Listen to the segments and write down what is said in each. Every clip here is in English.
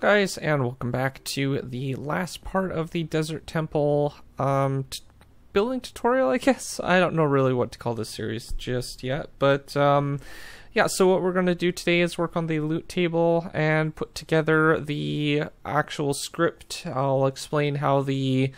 guys, and welcome back to the last part of the Desert Temple um, building tutorial, I guess. I don't know really what to call this series just yet, but um, yeah, so what we're going to do today is work on the loot table and put together the actual script. I'll explain how the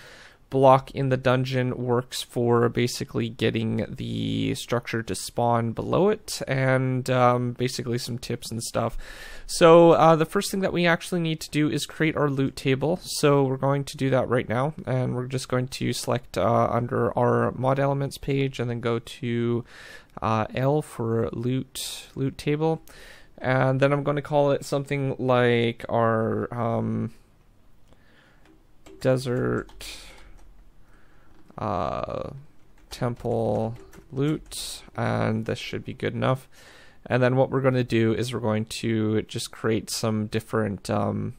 block in the dungeon works for basically getting the structure to spawn below it and um, basically some tips and stuff. So uh, the first thing that we actually need to do is create our loot table. So we're going to do that right now and we're just going to select uh, under our mod elements page and then go to uh, L for loot loot table and then I'm going to call it something like our um, desert uh, temple loot, and this should be good enough. And then what we're going to do is we're going to just create some different um,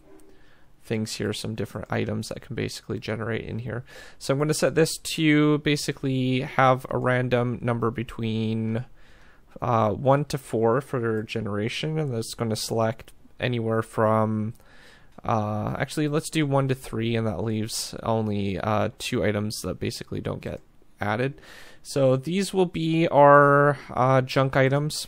things here, some different items that can basically generate in here. So I'm going to set this to basically have a random number between uh, 1 to 4 for generation, and that's going to select anywhere from uh, actually, let's do one to three, and that leaves only uh, two items that basically don't get added. So these will be our uh, junk items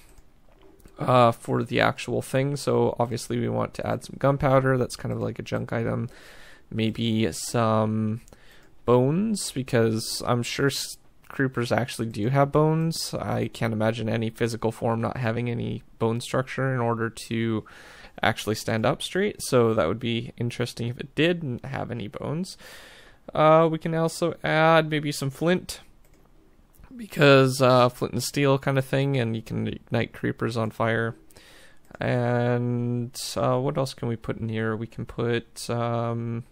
uh, for the actual thing. So obviously, we want to add some gunpowder. That's kind of like a junk item. Maybe some bones, because I'm sure creepers actually do have bones. I can't imagine any physical form not having any bone structure in order to actually stand up straight, so that would be interesting if it did have any bones. Uh, we can also add maybe some flint, because uh, flint and steel kind of thing, and you can ignite creepers on fire. And uh, what else can we put in here? We can put, um,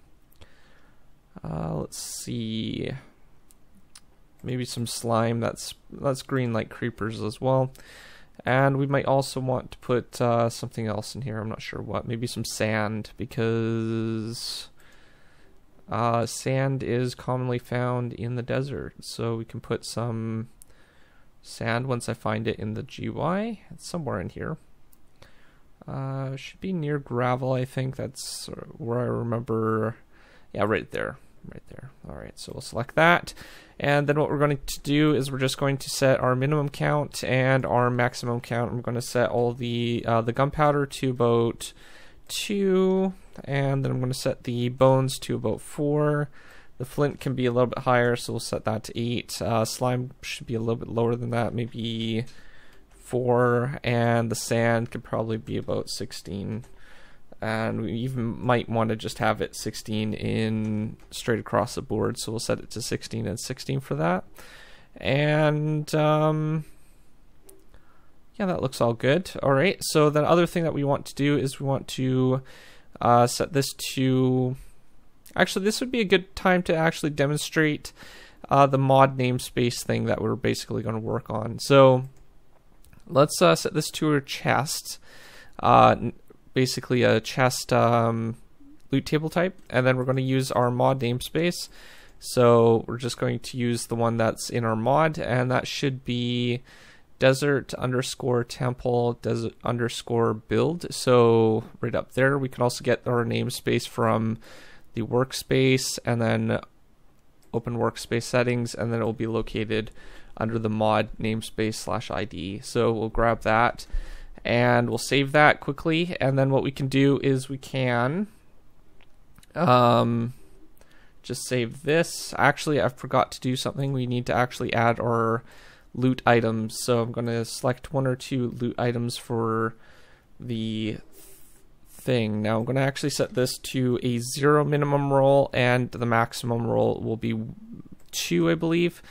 uh, let's see, maybe some slime. That's that's green like creepers as well. And we might also want to put uh, something else in here. I'm not sure what. Maybe some sand because uh, sand is commonly found in the desert. So we can put some sand once I find it in the GY. It's somewhere in here. Uh, should be near gravel, I think. That's where I remember. Yeah, right there right there. All right, so we'll select that. And then what we're going to do is we're just going to set our minimum count and our maximum count. I'm going to set all the uh, the gunpowder to about two, and then I'm going to set the bones to about four. The flint can be a little bit higher, so we'll set that to eight. Uh, slime should be a little bit lower than that, maybe four, and the sand could probably be about 16 and we even might want to just have it 16 in straight across the board so we'll set it to 16 and 16 for that. And um, yeah that looks all good. All right so the other thing that we want to do is we want to uh, set this to actually this would be a good time to actually demonstrate uh, the mod namespace thing that we're basically going to work on. So let's uh, set this to our chest. Uh, basically a chest um, loot table type, and then we're going to use our mod namespace. So we're just going to use the one that's in our mod, and that should be desert underscore temple desert underscore build. So right up there, we can also get our namespace from the workspace, and then open workspace settings, and then it will be located under the mod namespace slash ID. So we'll grab that and we'll save that quickly. And then what we can do is we can um, just save this. Actually I forgot to do something. We need to actually add our loot items. So I'm going to select one or two loot items for the thing. Now I'm going to actually set this to a zero minimum roll and the maximum roll will be two I believe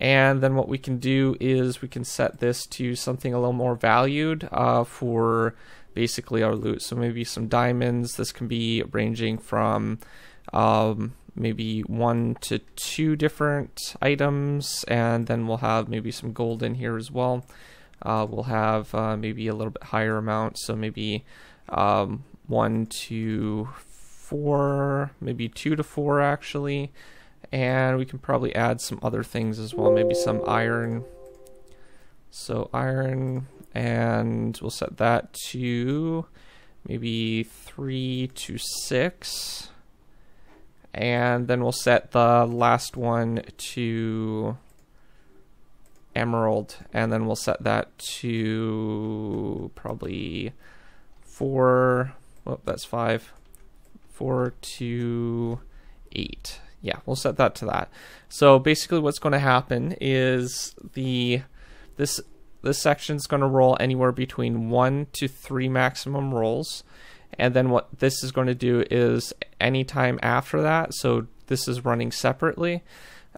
and then what we can do is we can set this to something a little more valued uh, for basically our loot. So maybe some diamonds. This can be ranging from um, maybe one to two different items, and then we'll have maybe some gold in here as well. Uh, we'll have uh, maybe a little bit higher amount, so maybe um, one to four, maybe two to four actually and we can probably add some other things as well maybe some iron so iron and we'll set that to maybe three to six. And then we'll set the last one to emerald, and then we'll set that to probably four. Oh, that's five. Four to eight. Yeah, we'll set that to that. So basically, what's going to happen is the this this section is going to roll anywhere between one to three maximum rolls. And then what this is going to do is anytime after that, so this is running separately,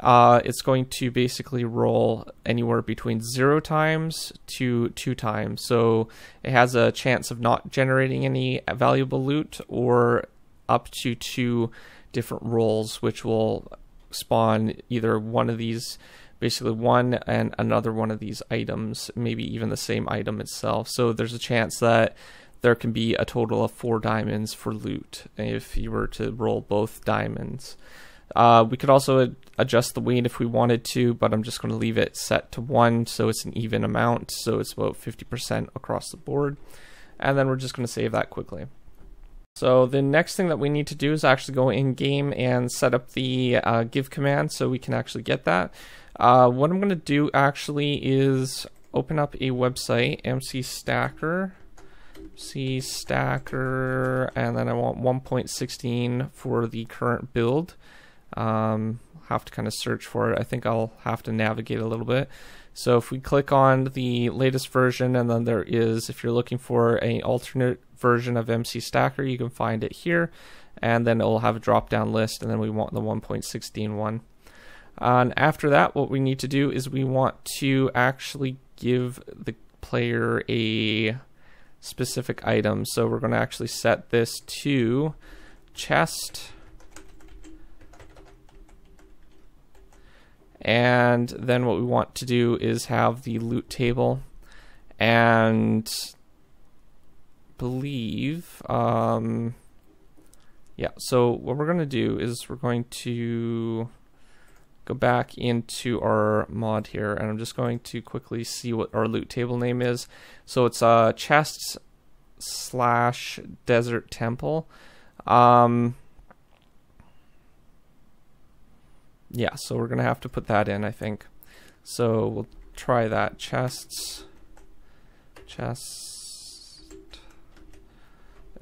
uh, it's going to basically roll anywhere between zero times to two times. So it has a chance of not generating any valuable loot or up to two different rolls, which will spawn either one of these, basically one and another one of these items, maybe even the same item itself. So there's a chance that there can be a total of four diamonds for loot if you were to roll both diamonds. Uh, we could also adjust the weight if we wanted to, but I'm just going to leave it set to 1 so it's an even amount, so it's about 50% across the board. And then we're just going to save that quickly. So the next thing that we need to do is actually go in game and set up the uh, give command so we can actually get that. Uh, what I'm going to do actually is open up a website, MC Stacker, MC Stacker, and then I want 1.16 for the current build. Um, have to kind of search for it. I think I'll have to navigate a little bit. So if we click on the latest version, and then there is, if you're looking for an alternate version of MC Stacker, you can find it here, and then it will have a drop-down list, and then we want the 1.16 one. And after that, what we need to do is we want to actually give the player a specific item. So we're going to actually set this to chest And then what we want to do is have the loot table and believe, um, yeah, so what we're going to do is we're going to go back into our mod here and I'm just going to quickly see what our loot table name is. So it's uh, chests slash desert temple. Um, yeah, so we're going to have to put that in, I think. So we'll try that. Chests. Chest.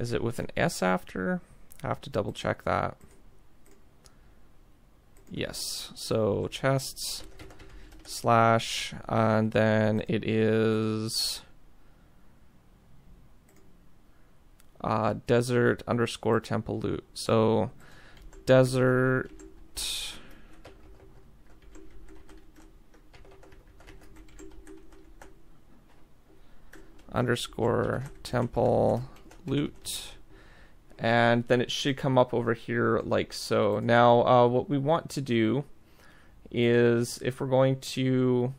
Is it with an S after? I have to double check that. Yes. So chests slash and then it is uh, desert underscore temple loot. So desert underscore temple loot and then it should come up over here like so. Now uh, what we want to do is if we're going to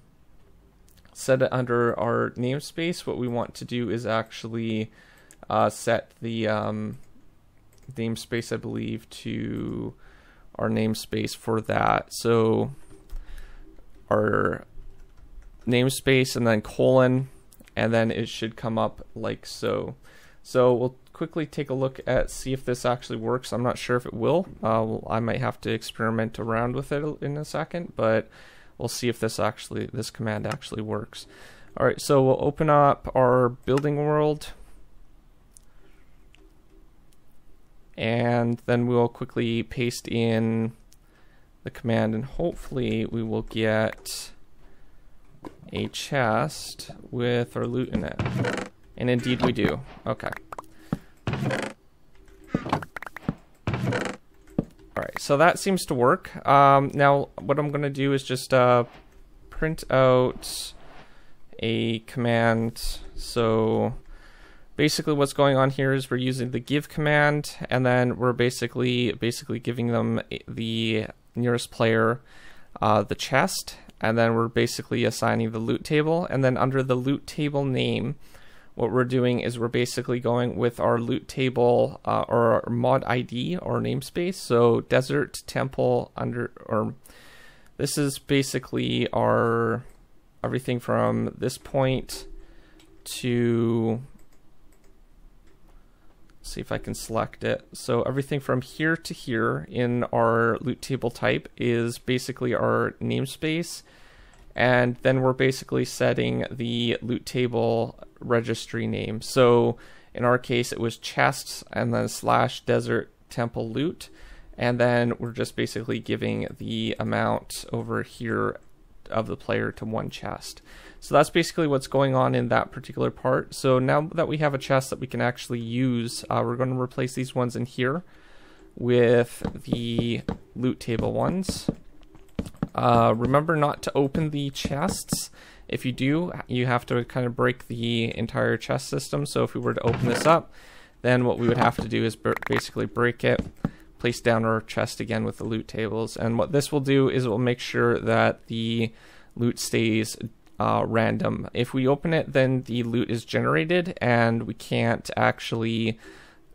set it under our namespace, what we want to do is actually uh, set the um, namespace, I believe, to our namespace for that. So our namespace and then colon and then it should come up like so. So we'll quickly take a look at see if this actually works. I'm not sure if it will. Uh, I might have to experiment around with it in a second, but we'll see if this actually this command actually works. All right, so we'll open up our building world. And then we'll quickly paste in the command and hopefully we will get a chest with our loot in it. And indeed we do. Okay. Alright, so that seems to work. Um, now, what I'm going to do is just uh, print out a command. So basically what's going on here is we're using the give command and then we're basically basically giving them the nearest player uh, the chest and then we're basically assigning the loot table. And then under the loot table name what we're doing is we're basically going with our loot table uh, or mod ID or namespace. So desert temple under or this is basically our everything from this point to see if I can select it. So everything from here to here in our loot table type is basically our namespace. And then we're basically setting the loot table registry name. So in our case, it was chests and then slash desert temple loot. And then we're just basically giving the amount over here of the player to one chest. So that's basically what's going on in that particular part. So now that we have a chest that we can actually use, uh, we're going to replace these ones in here with the loot table ones. Uh, remember not to open the chests. If you do, you have to kind of break the entire chest system. So if we were to open this up, then what we would have to do is basically break it, place down our chest again with the loot tables. And what this will do is it will make sure that the loot stays uh, random. If we open it, then the loot is generated and we can't actually.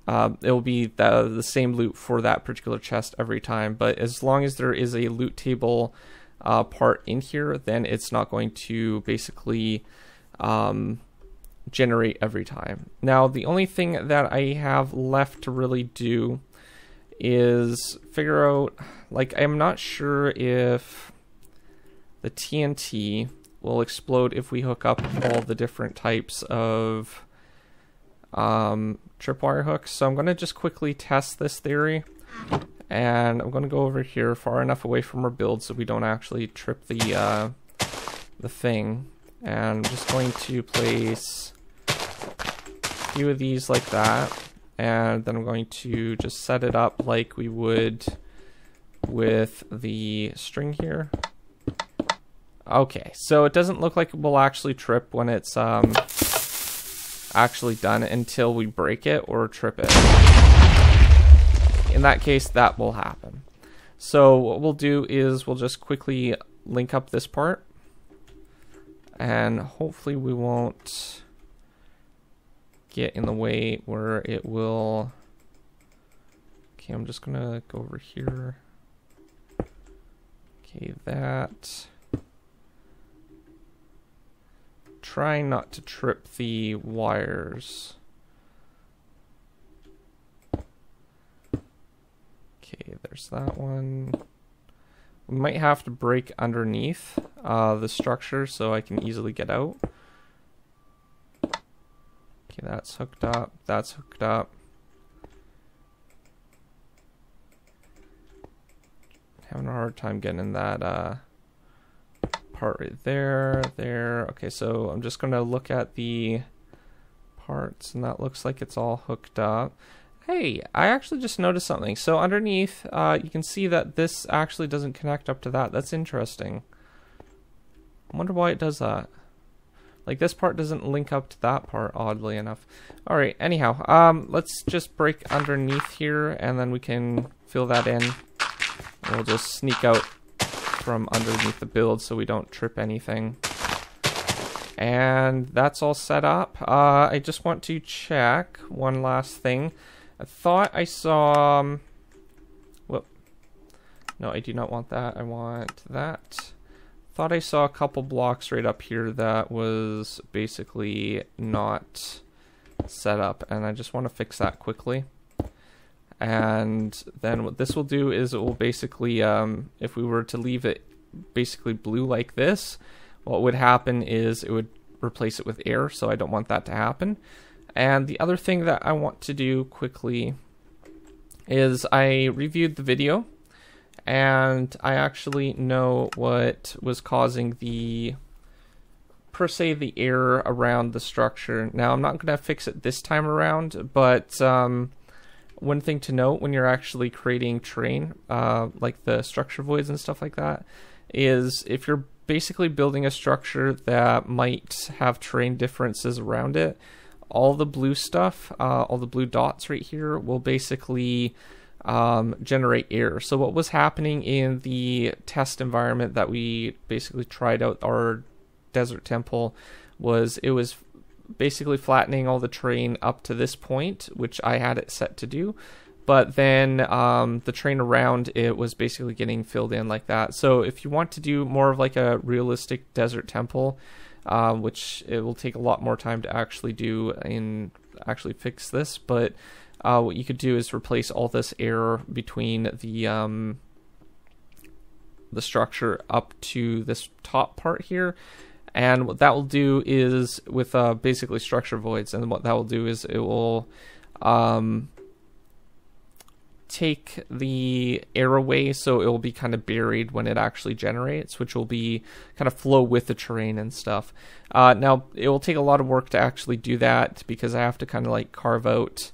Uh, it will be the, the same loot for that particular chest every time. But as long as there is a loot table uh, part in here, then it's not going to basically um, generate every time. Now, the only thing that I have left to really do is figure out, like, I'm not sure if the TNT will explode if we hook up all the different types of um, tripwire hooks. So I'm going to just quickly test this theory. And I'm going to go over here far enough away from our build so we don't actually trip the, uh, the thing. And I'm just going to place a few of these like that. And then I'm going to just set it up like we would with the string here. Okay, so it doesn't look like it will actually trip when it's um, actually done until we break it or trip it. In that case, that will happen. So what we'll do is we'll just quickly link up this part. And hopefully we won't get in the way where it will... Okay, I'm just to go over here. Okay, that... trying not to trip the wires. Okay, there's that one. We might have to break underneath uh, the structure so I can easily get out. Okay, that's hooked up. That's hooked up. Having a hard time getting in that uh, part right there, there. Okay, so I'm just going to look at the parts, and that looks like it's all hooked up. Hey, I actually just noticed something. So underneath, uh, you can see that this actually doesn't connect up to that. That's interesting. I wonder why it does that. Like this part doesn't link up to that part, oddly enough. Alright, anyhow, um, let's just break underneath here, and then we can fill that in. We'll just sneak out from underneath the build so we don't trip anything. And that's all set up. Uh, I just want to check one last thing. I thought I saw... Um, whoop. No, I do not want that. I want that. Thought I saw a couple blocks right up here that was basically not set up. And I just want to fix that quickly. And then what this will do is it will basically, um, if we were to leave it basically blue like this, what would happen is it would replace it with air, so I don't want that to happen. And the other thing that I want to do quickly is I reviewed the video and I actually know what was causing the per se the error around the structure. Now I'm not going to fix it this time around, but um, one thing to note when you're actually creating terrain, uh, like the structure voids and stuff like that, is if you're basically building a structure that might have terrain differences around it, all the blue stuff, uh, all the blue dots right here, will basically um, generate error. So what was happening in the test environment that we basically tried out our desert temple was it was basically flattening all the terrain up to this point, which I had it set to do. But then um, the terrain around it was basically getting filled in like that. So if you want to do more of like a realistic desert temple, uh, which it will take a lot more time to actually do and actually fix this, but uh, what you could do is replace all this air between the um, the structure up to this top part here. And what that will do is with uh, basically structure voids, and what that will do is it will um, take the air away so it will be kind of buried when it actually generates, which will be kind of flow with the terrain and stuff. Uh, now, it will take a lot of work to actually do that because I have to kind of like carve out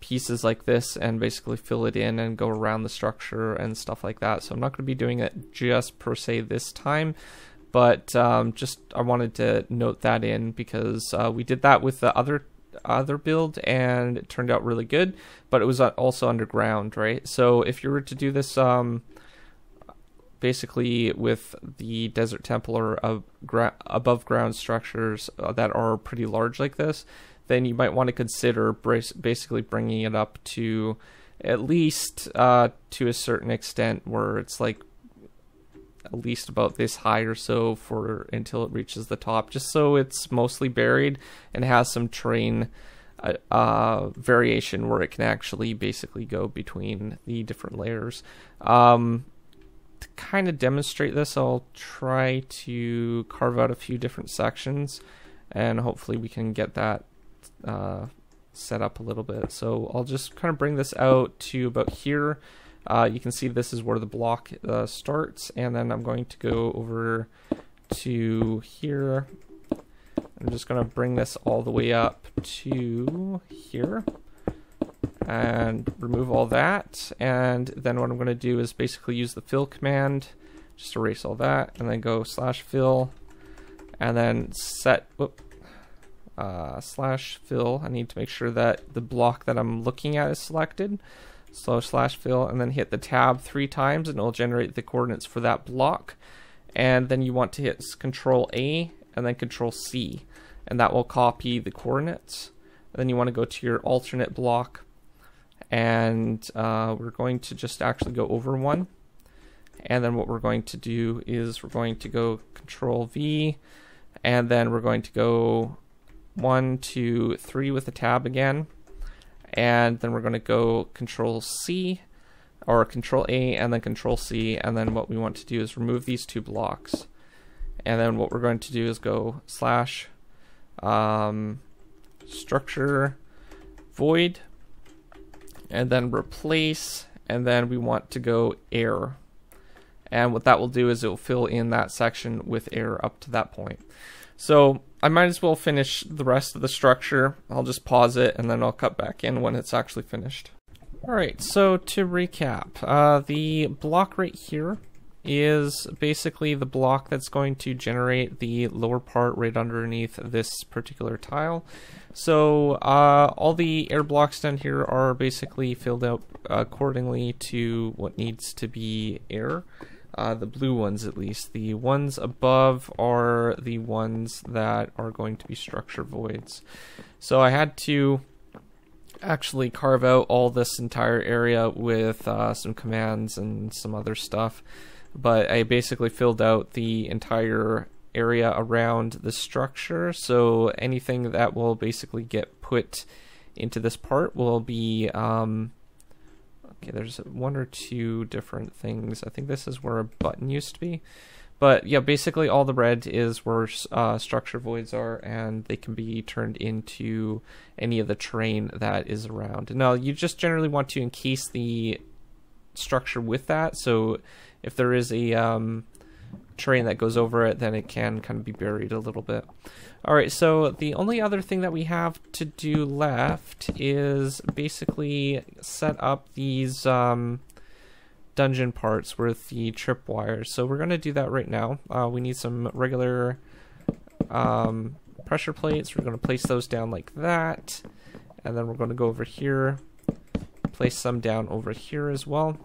pieces like this and basically fill it in and go around the structure and stuff like that. So I'm not going to be doing it just per se this time, but um, just I wanted to note that in because uh, we did that with the other other build and it turned out really good, but it was also underground, right? So if you were to do this um, basically with the desert temple or uh, gra- above ground structures uh, that are pretty large like this, then you might want to consider basically bringing it up to at least uh, to a certain extent where it's like at least about this high or so for until it reaches the top, just so it's mostly buried and has some terrain uh, uh, variation where it can actually basically go between the different layers. Um, to kind of demonstrate this, I'll try to carve out a few different sections and hopefully we can get that uh, set up a little bit. So I'll just kind of bring this out to about here. Uh, you can see this is where the block uh, starts, and then I'm going to go over to here. I'm just going to bring this all the way up to here and remove all that. And then what I'm going to do is basically use the fill command, just erase all that, and then go slash fill, and then set, whoop, uh, slash fill. I need to make sure that the block that I'm looking at is selected. So slash fill and then hit the tab three times and it'll generate the coordinates for that block. And then you want to hit control A and then control C and that will copy the coordinates. And then you want to go to your alternate block and uh, we're going to just actually go over one. And then what we're going to do is we're going to go control V and then we're going to go one, two, three with the tab again. And then we're going to go Control C or Control A and then Control C. And then what we want to do is remove these two blocks. And then what we're going to do is go slash um, structure void and then replace and then we want to go air and what that will do is it will fill in that section with air up to that point so I might as well finish the rest of the structure. I'll just pause it and then I'll cut back in when it's actually finished. Alright, so to recap, uh, the block right here is basically the block that's going to generate the lower part right underneath this particular tile. So uh, all the air blocks down here are basically filled out accordingly to what needs to be air. Uh, the blue ones at least. The ones above are the ones that are going to be structure voids. So I had to actually carve out all this entire area with uh, some commands and some other stuff. But I basically filled out the entire area around the structure. So anything that will basically get put into this part will be um, Okay, there's one or two different things. I think this is where a button used to be. But yeah, basically all the red is where uh, structure voids are, and they can be turned into any of the terrain that is around. Now, you just generally want to encase the structure with that, so if there is a um, terrain that goes over it, then it can kind of be buried a little bit. Alright, so the only other thing that we have to do left is basically set up these um, dungeon parts with the tripwires. So we're going to do that right now. Uh, we need some regular um, pressure plates. We're going to place those down like that. And then we're going to go over here, place some down over here as well.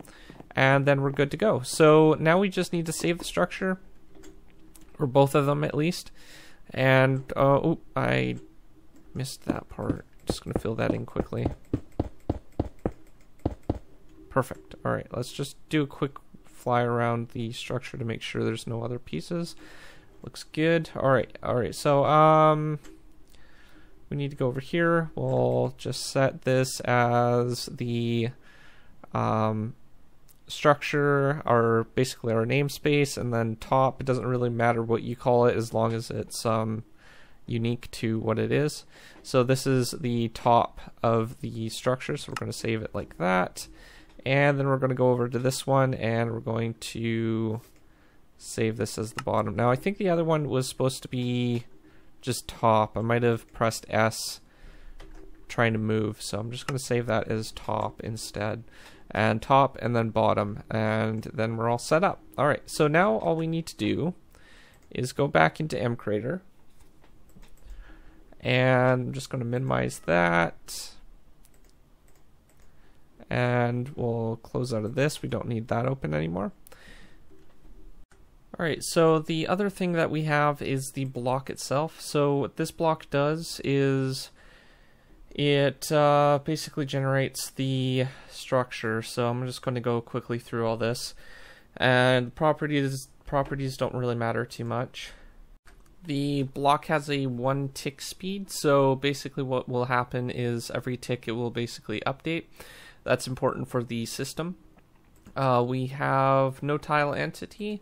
And then we're good to go. So now we just need to save the structure, or both of them at least. And, uh, oh, I missed that part. Just going to fill that in quickly. Perfect. All right, let's just do a quick fly around the structure to make sure there's no other pieces. Looks good. All right, all right. So, um, we need to go over here. We'll just set this as the um, structure, our basically our namespace, and then top. It doesn't really matter what you call it as long as it's um, unique to what it is. So this is the top of the structure, so we're going to save it like that. And then we're going to go over to this one, and we're going to save this as the bottom. Now I think the other one was supposed to be just top. I might have pressed S trying to move, so I'm just going to save that as top instead. And top and then bottom, and then we're all set up. Alright, so now all we need to do is go back into mcreator and I'm just going to minimize that. And we'll close out of this. We don't need that open anymore. Alright, so the other thing that we have is the block itself. So what this block does is it uh, basically generates the structure. So I'm just going to go quickly through all this. And properties properties don't really matter too much. The block has a one tick speed, so basically what will happen is every tick it will basically update. That's important for the system. Uh, we have no tile entity,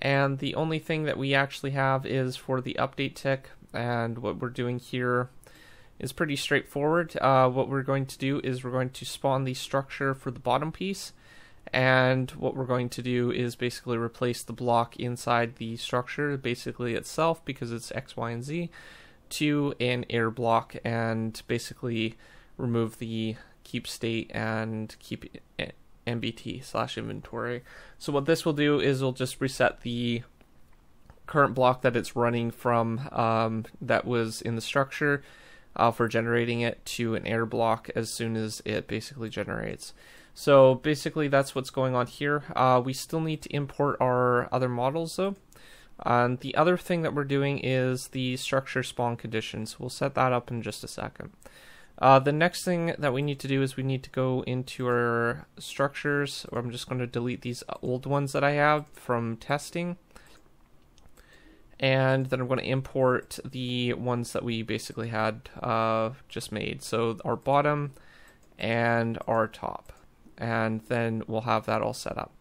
and the only thing that we actually have is for the update tick, and what we're doing here is pretty straightforward. Uh, what we're going to do is we're going to spawn the structure for the bottom piece, and what we're going to do is basically replace the block inside the structure, basically itself, because it's X, Y, and Z, to an air block and basically remove the keep state and keep NBT slash inventory. So what this will do is it'll just reset the current block that it's running from um, that was in the structure uh, for generating it to an air block as soon as it basically generates. So basically that's what's going on here. Uh, we still need to import our other models though. And the other thing that we're doing is the structure spawn conditions. We'll set that up in just a second. Uh, the next thing that we need to do is we need to go into our structures. I'm just going to delete these old ones that I have from testing. And then I'm going to import the ones that we basically had uh, just made. So our bottom and our top and then we'll have that all set up.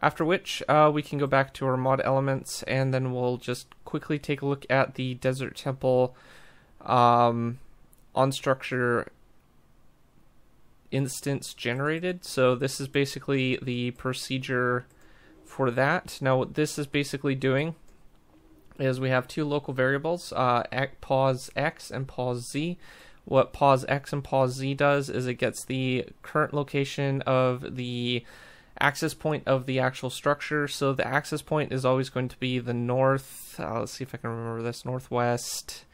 After which, uh, we can go back to our mod elements, and then we'll just quickly take a look at the Desert Temple um, on structure instance generated. So this is basically the procedure for that. Now what this is basically doing is we have two local variables, uh, pos x and pos z what pos x and pos z does is it gets the current location of the access point of the actual structure. So the access point is always going to be the north, uh, let's see if I can remember this, northwest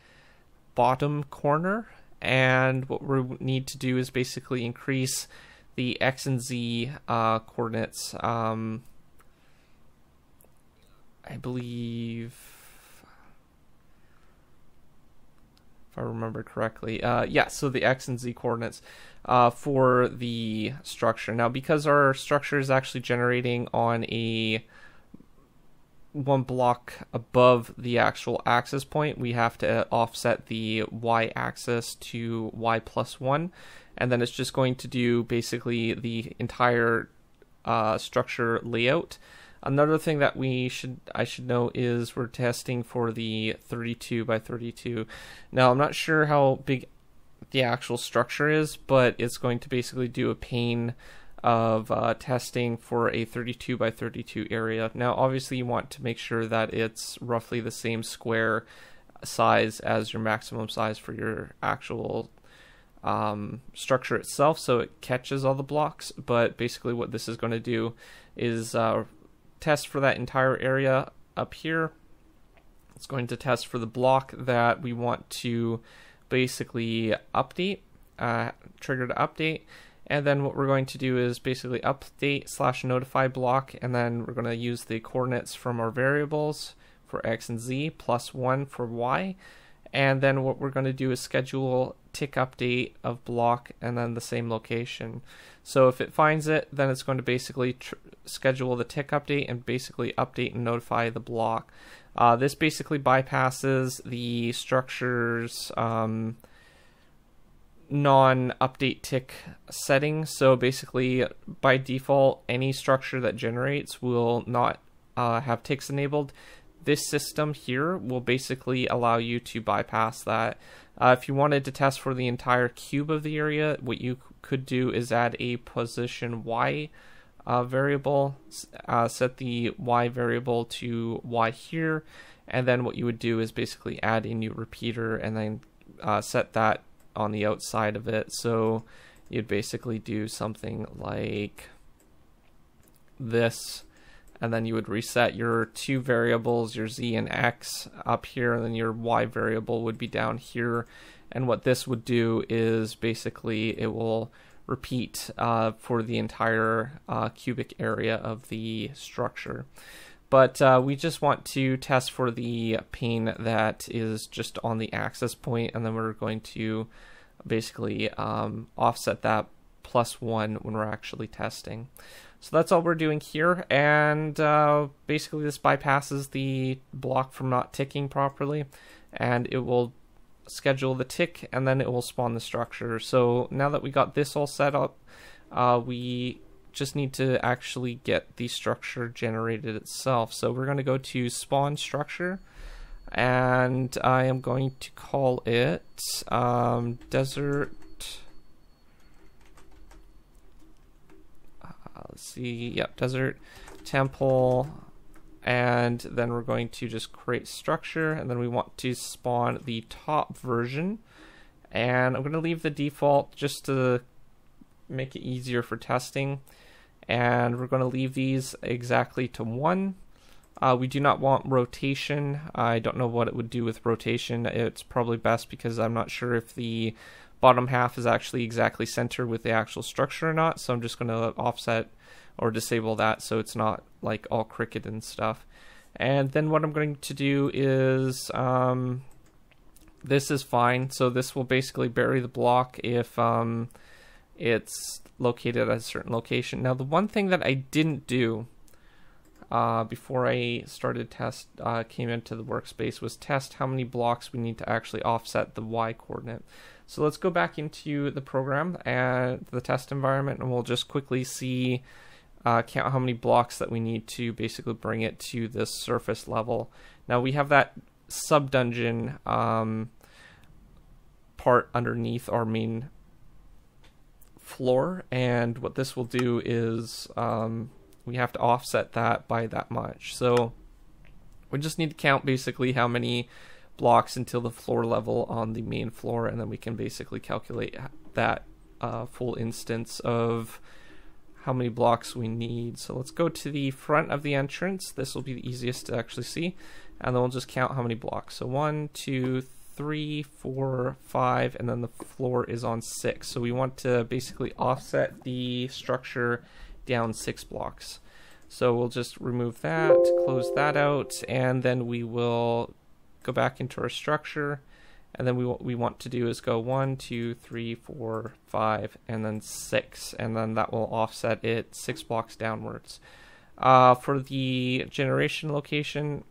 bottom corner. And what we need to do is basically increase the x and z uh, coordinates. Um, I believe I remember correctly. Uh, yeah, so the x and z coordinates uh, for the structure. Now, because our structure is actually generating on a one block above the actual axis point, we have to offset the y-axis to y plus 1, and then it's just going to do basically the entire uh, structure layout. Another thing that we should I should know is we're testing for the 32 by 32. Now I'm not sure how big the actual structure is, but it's going to basically do a pane of uh, testing for a 32 by 32 area. Now obviously you want to make sure that it's roughly the same square size as your maximum size for your actual um, structure itself so it catches all the blocks but basically what this is going to do is uh, test for that entire area up here. It's going to test for the block that we want to basically update, uh, trigger to update. And then what we're going to do is basically update slash notify block, and then we're going to use the coordinates from our variables for x and z plus 1 for y. and then what we're going to do is schedule tick update of block and then the same location. So if it finds it, then it's going to basically tr- schedule the tick update and basically update and notify the block. Uh, this basically bypasses the structure's um, non-update tick setting. So basically, by default, any structure that generates will not uh, have ticks enabled. This system here will basically allow you to bypass that. Uh, if you wanted to test for the entire cube of the area, what you could do is add a position y uh, variable, uh, set the y variable to y here, and then what you would do is basically add a new repeater and then uh, set that on the outside of it. So you'd basically do something like this and then you would reset your two variables, your z and x up here, and then your y variable would be down here. And what this would do is basically it will repeat uh, for the entire uh, cubic area of the structure. But uh, we just want to test for the pane that is just on the access point, and then we're going to basically um, offset that plus one when we're actually testing. So that's all we're doing here, and uh, basically this bypasses the block from not ticking properly, and it will schedule the tick, and then it will spawn the structure. So now that we got this all set up, uh, we just need to actually get the structure generated itself. So we're going to go to spawn structure, and I am going to call it um, desert let's see, yep, desert temple, and then we're going to just create structure, and then we want to spawn the top version, and I'm going to leave the default just to make it easier for testing, and we're going to leave these exactly to 1. Uh, we do not want rotation. I don't know what it would do with rotation. It's probably best because I'm not sure if the bottom half is actually exactly centered with the actual structure or not. So I'm just going to offset or disable that so it's not like all crooked and stuff. And then what I'm going to do is um, this is fine. So this will basically bury the block if um, it's located at a certain location. Now the one thing that I didn't do uh, before I started test uh, came into the workspace was test how many blocks we need to actually offset the y coordinate. So let's go back into the program and the test environment and we'll just quickly see uh, count how many blocks that we need to basically bring it to this surface level. Now we have that sub dungeon um, part underneath our main floor, and what this will do is um, we have to offset that by that much. So we just need to count basically how many blocks until the floor level on the main floor, and then we can basically calculate that uh, full instance of how many blocks we need. So let's go to the front of the entrance. This will be the easiest to actually see. And then we'll just count how many blocks. So one, two, three, four, five, and then the floor is on six. So we want to basically offset the structure down six blocks. So we'll just remove that, close that out, and then we will go back into our structure and then we what we want to do is go one, two, three, four, five, and then six, and then that will offset it six blocks downwards. Uh, for the generation location,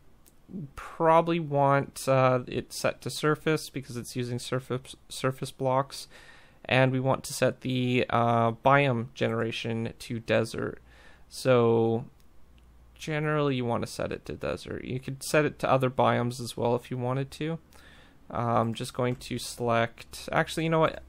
probably want uh, it set to surface because it's using surface surface blocks, and we want to set the uh, biome generation to desert. So generally, you want to set it to desert. You could set it to other biomes as well if you wanted to. I'm just going to select, actually, you know what?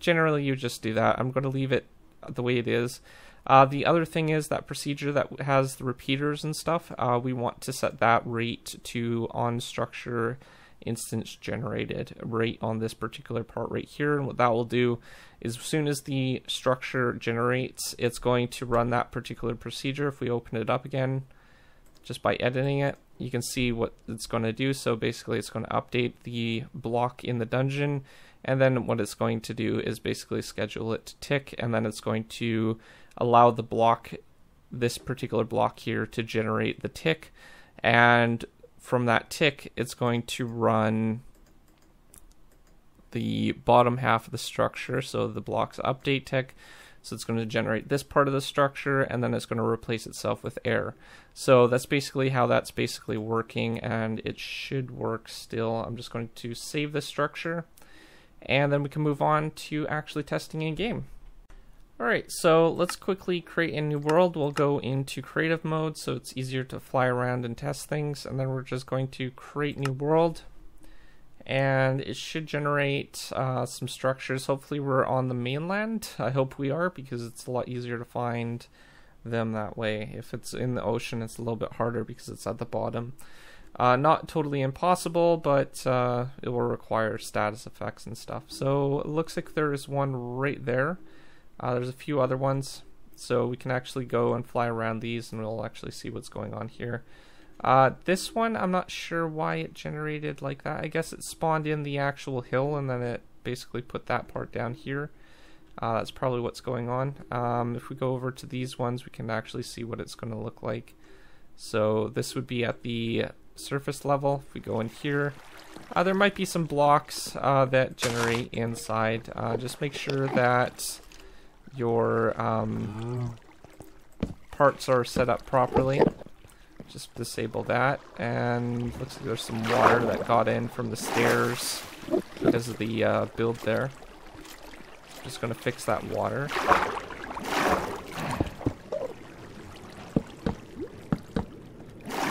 Generally, you just do that. I'm going to leave it the way it is. Uh, the other thing is that procedure that has the repeaters and stuff, uh, we want to set that rate to on structure instance generated rate on this particular part right here. And what that will do is as soon as the structure generates, it's going to run that particular procedure. If we open it up again, just by editing it, you can see what it's going to do. So basically it's going to update the block in the dungeon and then what it's going to do is basically schedule it to tick and then it's going to allow the block, this particular block here to generate the tick and from that tick it's going to run the bottom half of the structure, so the blocks update tick. So it's going to generate this part of the structure and then it's going to replace itself with air. So that's basically how that's basically working and it should work still. I'm just going to save this structure and then we can move on to actually testing in game. Alright, so let's quickly create a new world. We'll go into creative mode so it's easier to fly around and test things and then we're just going to create new world and it should generate uh, some structures. Hopefully we're on the mainland. I hope we are because it's a lot easier to find them that way. If it's in the ocean, it's a little bit harder because it's at the bottom. Uh, not totally impossible, but uh, it will require status effects and stuff. So it looks like there is one right there. Uh, there's a few other ones, so we can actually go and fly around these and we'll actually see what's going on here. Uh, this one, I'm not sure why it generated like that. I guess it spawned in the actual hill and then it basically put that part down here. Uh, that's probably what's going on. Um, if we go over to these ones, we can actually see what it's going to look like. So this would be at the surface level. If we go in here, uh, there might be some blocks uh, that generate inside. Uh, just make sure that your um, parts are set up properly just disable that. And looks like there's some water that got in from the stairs because of the uh, build there. Just gonna fix that water.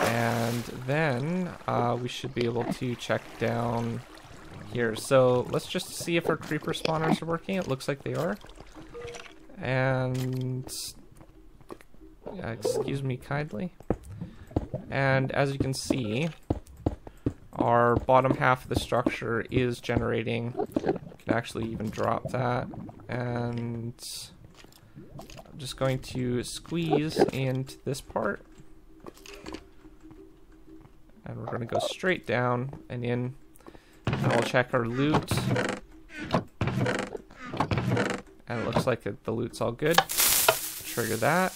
And then uh, we should be able to check down here. So let's just see if our creeper spawners are working. It looks like they are. And uh, excuse me kindly. And as you can see, our bottom half of the structure is generating. I can actually even drop that. And I'm just going to squeeze into this part. And we're going to go straight down and in. And we'll check our loot. And it looks like the loot's all good. Trigger that.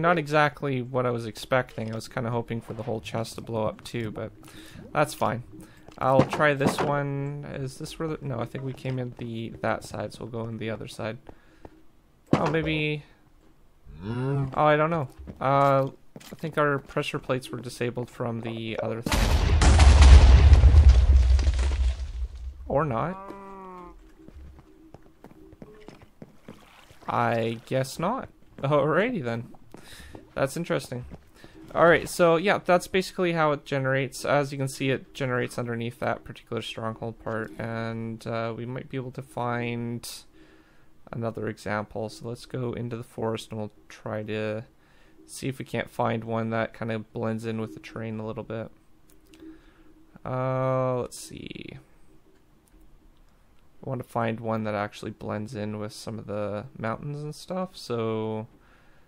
Not exactly what I was expecting. I was kind of hoping for the whole chest to blow up too, but that's fine. I'll try this one. Is this where the... No, I think we came in the that side, so we'll go in the other side. Oh, maybe... Oh, I don't know. Uh, I think our pressure plates were disabled from the other thing. Or not. I guess not. Alrighty then. That's interesting. Alright, so yeah, that's basically how it generates. As you can see, it generates underneath that particular stronghold part, and uh, we might be able to find another example. So let's go into the forest and we'll try to see if we can't find one that kind of blends in with the terrain a little bit. Uh, let's see. I want to find one that actually blends in with some of the mountains and stuff, so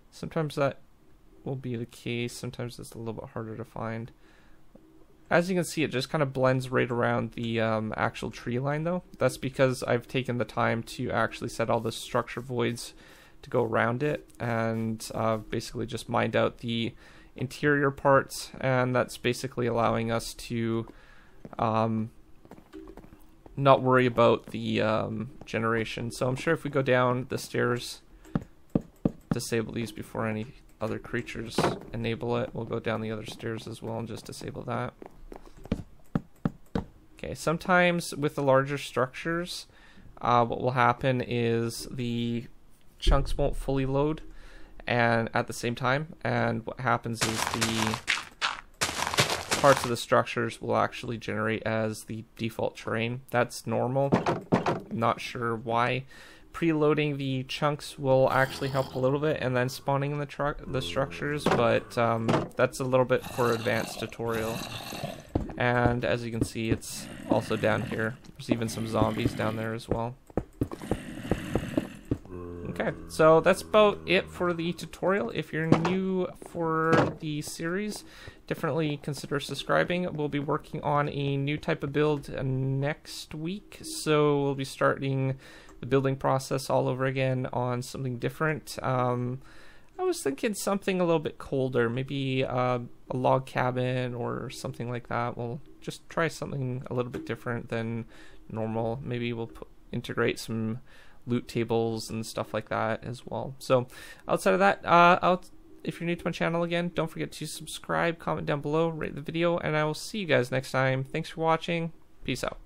sometimes that will be the case. Sometimes it's a little bit harder to find. As you can see, it just kind of blends right around the um, actual tree line though. That's because I've taken the time to actually set all the structure voids to go around it and uh, basically just mined out the interior parts and that's basically allowing us to um, not worry about the um, generation. So I'm sure if we go down the stairs, disable these before any other creatures enable it. We'll go down the other stairs as well and just disable that. Okay, sometimes with the larger structures, uh, what will happen is the chunks won't fully load and at the same time and what happens is the parts of the structures will actually generate as the default terrain. That's normal. Not sure why preloading the chunks will actually help a little bit and then spawning the truck the structures but um, that's a little bit for advanced tutorial. And as you can see it's also down here. There's even some zombies down there as well. Okay so that's about it for the tutorial. If you're new for the series definitely consider subscribing. We'll be working on a new type of build next week. So we'll be starting the building process all over again on something different. Um, I was thinking something a little bit colder, maybe uh, a log cabin or something like that. We'll just try something a little bit different than normal. Maybe we'll put, integrate some loot tables and stuff like that as well. So outside of that, uh, if you're new to my channel again, don't forget to subscribe, comment down below, rate the video, and I will see you guys next time. Thanks for watching. Peace out.